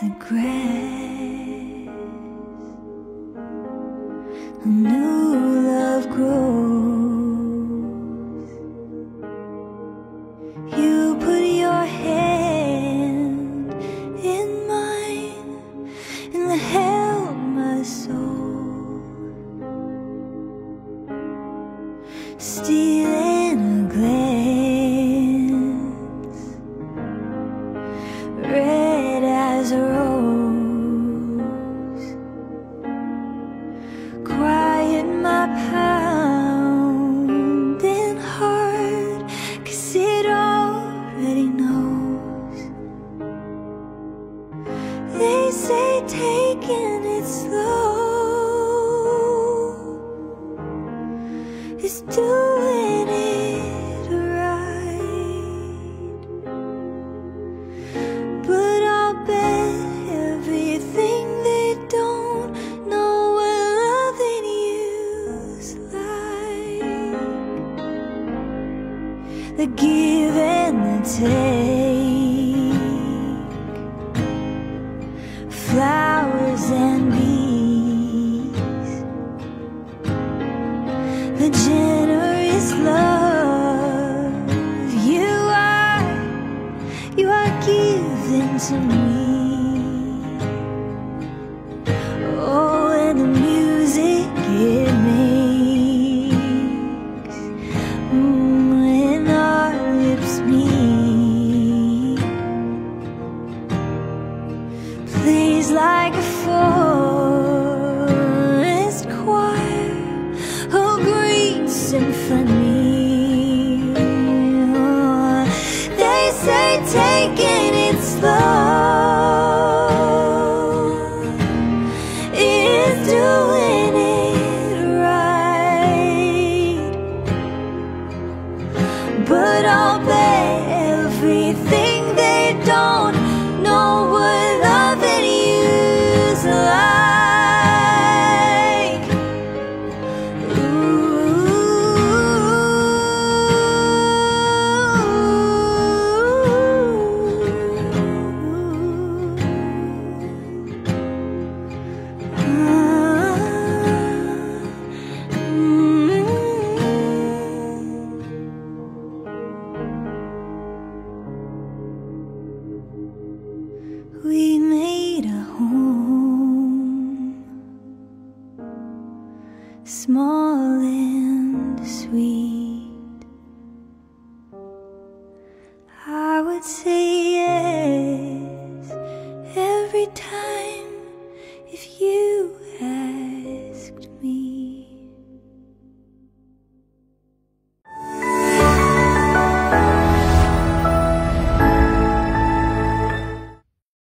the grass. A new love grows. You put your hand in mine and held my soul. Still taking it slow is doing it right. But I'll bet everything they don't know what loving you's like. The give and the take, flowers and bees the generous love you are, you are given to me. Everything we made a home small and sweet. I would say yes every time if you.